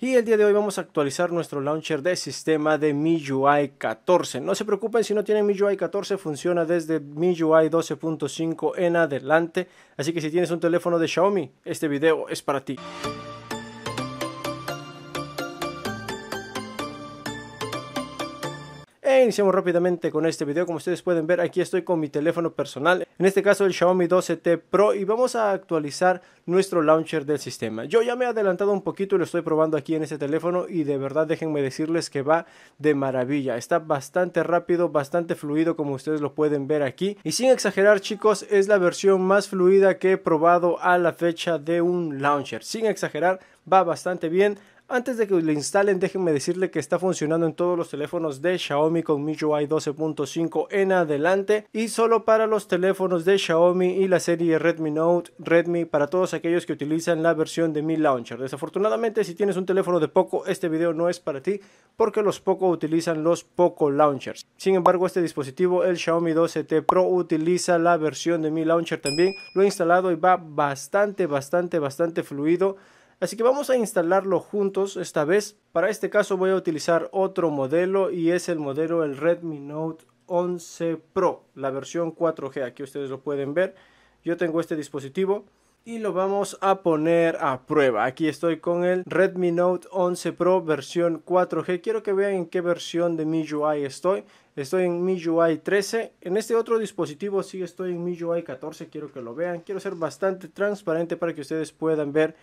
Y el día de hoy vamos a actualizar nuestro launcher de sistema de MIUI 14. No se preocupen si no tienen MIUI 14, funciona desde MIUI 12.5 en adelante. Así que si tienes un teléfono de Xiaomi, este video es para ti. Iniciamos rápidamente con este video. Como ustedes pueden ver, aquí estoy con mi teléfono personal. En este caso el Xiaomi 12T Pro y vamos a actualizar nuestro launcher del sistema. Yo ya me he adelantado un poquito y lo estoy probando aquí en este teléfono y de verdad déjenme decirles que va de maravilla. Está bastante rápido, bastante fluido como ustedes lo pueden ver aquí. Y sin exagerar chicos, es la versión más fluida que he probado a la fecha de un launcher. Sin exagerar, va bastante bien. Antes de que lo instalen, déjenme decirle que está funcionando en todos los teléfonos de Xiaomi con MIUI 12.5 en adelante y solo para los teléfonos de Xiaomi y la serie Redmi Note, Redmi para todos aquellos que utilizan la versión de Mi Launcher. Desafortunadamente, si tienes un teléfono de Poco, este video no es para ti porque los Poco utilizan los Poco Launchers. Sin embargo, este dispositivo, el Xiaomi 12T Pro, utiliza la versión de Mi Launcher también. Lo he instalado y va bastante, bastante, bastante fluido. Así que vamos a instalarlo juntos esta vez. Para este caso voy a utilizar otro modelo y es el modelo el Redmi Note 11 Pro, la versión 4G. Aquí ustedes lo pueden ver. Yo tengo este dispositivo y lo vamos a poner a prueba. Aquí estoy con el Redmi Note 11 Pro versión 4G. Quiero que vean en qué versión de MIUI estoy. Estoy en MIUI 13. En este otro dispositivo sí estoy en MIUI 14. Quiero que lo vean. Quiero ser bastante transparente para que ustedes puedan ver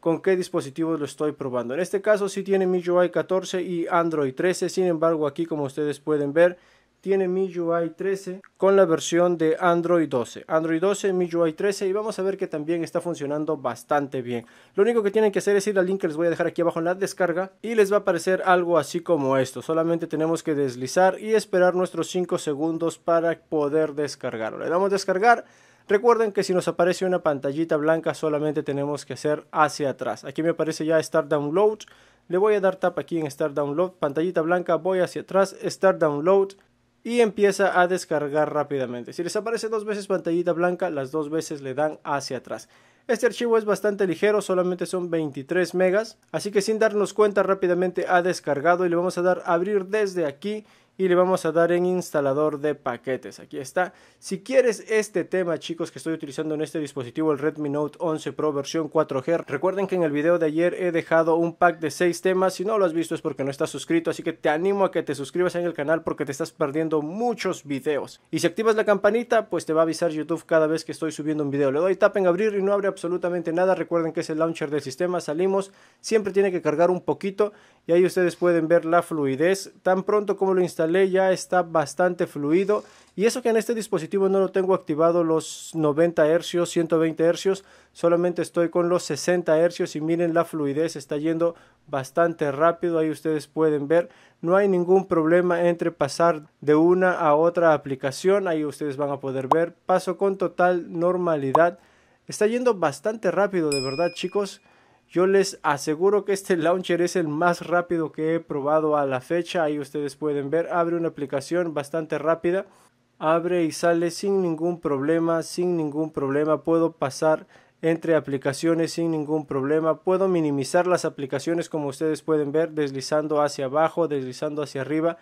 con qué dispositivos lo estoy probando. En este caso sí tiene MIUI 14 y Android 13, sin embargo aquí como ustedes pueden ver tiene MIUI 13 con la versión de Android 12. Android 12, MIUI 13 y vamos a ver que también está funcionando bastante bien. Lo único que tienen que hacer es ir al link que les voy a dejar aquí abajo en la descarga y les va a aparecer algo así como esto. Solamente tenemos que deslizar y esperar nuestros 5 segundos para poder descargarlo. Le damos descargar Recuerden que si nos aparece una pantallita blanca solamente tenemos que hacer hacia atrás. Aquí me aparece ya Start Download. Le voy a dar tap aquí en Start Download. Pantallita blanca, voy hacia atrás, Start Download y empieza a descargar rápidamente. Si les aparece dos veces pantallita blanca, las dos veces le dan hacia atrás. Este archivo es bastante ligero, solamente son 23 megas, así que sin darnos cuenta rápidamente ha descargado y le vamos a dar abrir desde aquí y le vamos a dar en instalador de paquetes. Aquí está. Si quieres este tema, chicos, que estoy utilizando en este dispositivo, el Redmi Note 11 Pro versión 4G, recuerden que en el video de ayer he dejado un pack de 6 temas. Si no lo has visto es porque no estás suscrito, así que te animo a que te suscribas en el canal porque te estás perdiendo muchos videos. Y si activas la campanita, pues te va a avisar YouTube cada vez que estoy subiendo un video. Le doy tap en abrir y no abre absolutamente nada. Recuerden que es el launcher del sistema. Salimos, siempre tiene que cargar un poquito y ahí ustedes pueden ver la fluidez. Tan pronto como lo instalé ya está bastante fluido. Y eso que en este dispositivo no lo tengo activado los 90 Hz, 120 Hz, solamente estoy con los 60 Hz y miren la fluidez, está yendo bastante rápido, ahí ustedes pueden ver, no hay ningún problema entre pasar de una a otra aplicación, ahí ustedes van a poder ver, paso con total normalidad, está yendo bastante rápido de verdad chicos, yo les aseguro que este launcher es el más rápido que he probado a la fecha. Ahí ustedes pueden ver, abre una aplicación bastante rápida. Abre y sale sin ningún problema, sin ningún problema. Puedo pasar entre aplicaciones sin ningún problema. Puedo minimizar las aplicaciones como ustedes pueden ver, deslizando hacia abajo, deslizando hacia arriba.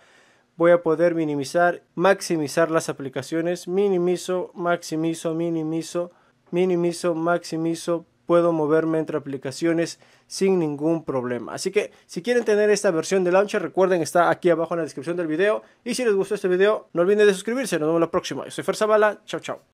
Voy a poder minimizar, maximizar las aplicaciones. Minimizo, maximizo, minimizo, minimizo, maximizo puedo moverme entre aplicaciones sin ningún problema. Así que si quieren tener esta versión de launcher, recuerden está aquí abajo en la descripción del video. Y si les gustó este video, no olviden de suscribirse. Nos vemos la próxima. Yo soy Fer Bala. Chao, chao.